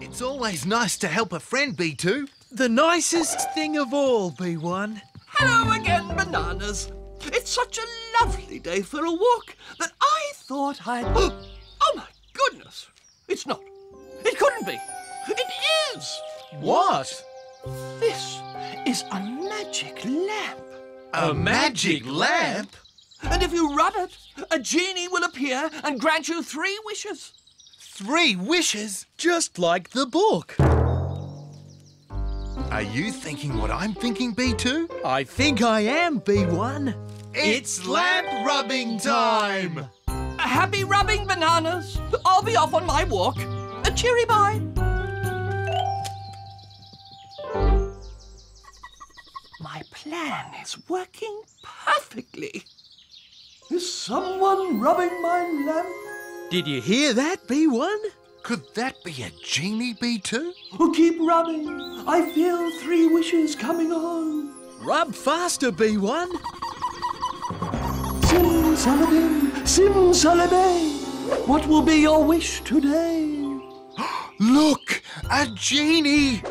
It's always nice to help a friend, B2. The nicest thing of all, B1. Hello again, bananas. It's such a lovely day for a walk that I thought I'd. Oh my goodness! It's not. It couldn't be. It is. What? This is a magic lamp. A magic lamp? And if you rub it, a genie will appear and grant you three wishes. Three wishes? Just like the book. Are you thinking what I'm thinking, B2? I think I am, B1. It's lamp rubbing time! Happy rubbing, bananas. I'll be off on my walk. A cheery bye. My plan is working perfectly. Is someone rubbing my lamp? Did you hear that, B1? Could that be a genie, B2? Oh, keep rubbing. I feel three wishes coming on. Rub faster, B1. Sim salabim, sim salabim. What will be your wish today? Look! A genie!